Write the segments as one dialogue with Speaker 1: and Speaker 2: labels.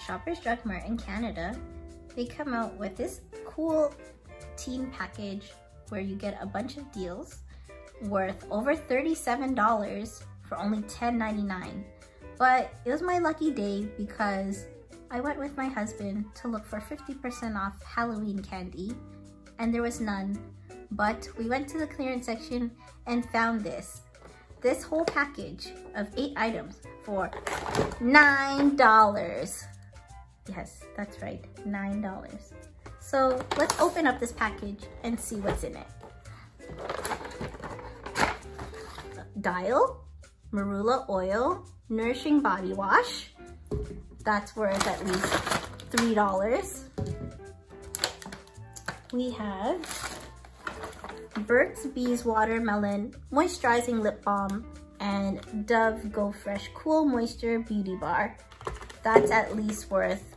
Speaker 1: Shoppers Drug Mart in Canada, they come out with this cool teen package where you get a bunch of deals worth over $37 for only $10.99. But it was my lucky day because I went with my husband to look for 50% off Halloween candy and there was none. But we went to the clearance section and found this. This whole package of eight items for $9. Yes, that's right, $9. So let's open up this package and see what's in it. Dial, Marula Oil, Nourishing Body Wash. That's worth at least $3. We have Burt's Bees Watermelon Moisturizing Lip Balm and Dove Go Fresh Cool Moisture Beauty Bar. That's at least worth,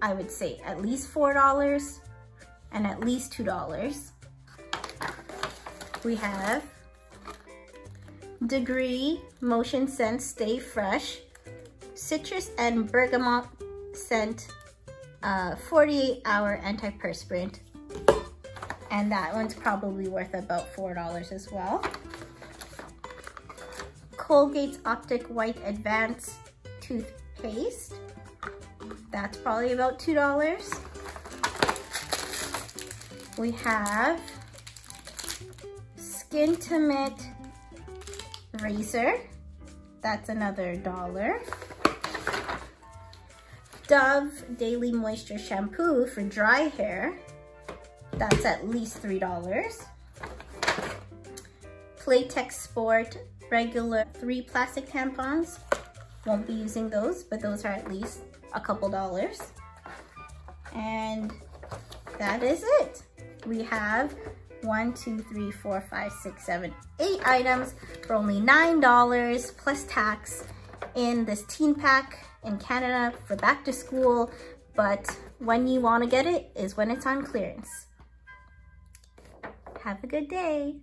Speaker 1: I would say, at least $4 and at least $2. We have Degree MotionSense Stay Fresh Citrus and Bergamot Scent uh, 48 Hour Antiperspirant. And that one's probably worth about $4 as well. Colgate's Optic White Advanced Toothpaste. That's probably about $2. We have Skintimate razor. That's another dollar. Dove Daily Moisture Shampoo for dry hair. That's at least $3. Playtex Sport regular three plastic tampons. Won't be using those, but those are at least a couple dollars. And that is it. We have one, two, three, four, five, six, seven, eight items for only $9 plus tax in this teen pack in Canada for back to school. But when you want to get it is when it's on clearance. Have a good day.